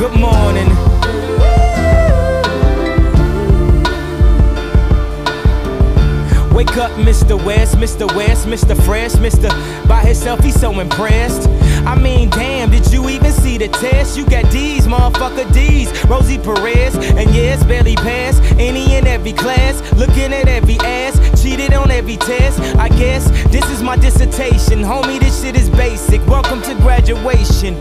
Good morning. Wake up, Mr. West, Mr. West, Mr. Fresh, Mr. By himself, he's so impressed. I mean, damn, did you even see the test? You got D's, motherfucker D's. Rosie Perez, and yes, barely passed any and every class. Looking at every ass, cheated on every test. I guess this is my dissertation. Homie, this shit is basic. Welcome to graduation.